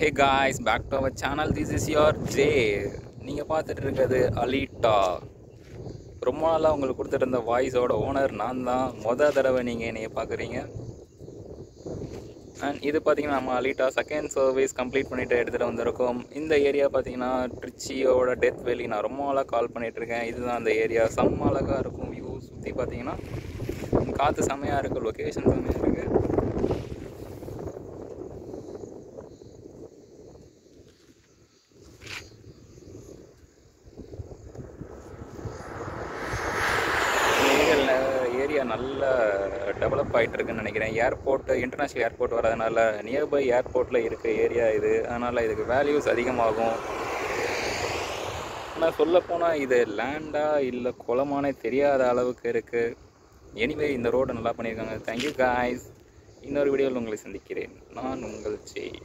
Hey guys back to our channel this is your J நீங்கள் பார்த்துட்டு இருக்கிறது அலிட்டா ரொம்ப நாளாக உங்களுக்கு கொடுத்துட்டு இருந்த வாய்ஸோட ஓனர் நான் தான். மொதல் தடவை நீங்கள் என்னைய பார்க்குறீங்க. அண்ட் இது பார்த்தீங்கன்னா நம்ம அலிட்டா செகண்ட் சர்வீஸ் கம்ப்ளீட் பண்ணிவிட்டு எடுத்துகிட்டு வந்திருக்கோம். இந்த ஏரியா பார்த்தீங்கன்னா ட்ரிச்சியோட டெத் வேலி நான் ரொம்ப நாளாக கால் பண்ணிகிட்ருக்கேன் இருக்கேன் இதுதான் அந்த ஏரியா செம்ம அழகாக இருக்கும் வியூ சுற்றி பார்த்தீங்கன்னா காற்று செம்மையாக இருக்குது லொக்கேஷன் செம்மையாக இருக்குது ஏரியா நல்லா டெவலப் ஆகிட்டு இருக்குன்னு நினைக்கிறேன் ஏர்போர்ட்டு இன்டர்நேஷ்னல் ஏர்போர்ட் வரதுனால நியர்பை ஏர்போர்ட்டில் இருக்க ஏரியா இது. அதனால் இதுக்கு வேல்யூஸ் அதிகமாகும். ஆனால் சொல்லப்போனால் இது லேண்டா இல்லை குளமானே தெரியாத அளவுக்கு இருக்குது எனிவே இந்த ரோடு நல்லா பண்ணியிருக்காங்க. தேங்க்யூ காய்ஸ் இன்னொரு வீடியோவில் உங்களை சந்திக்கிறேன். நான் உங்கள் ஜெய்.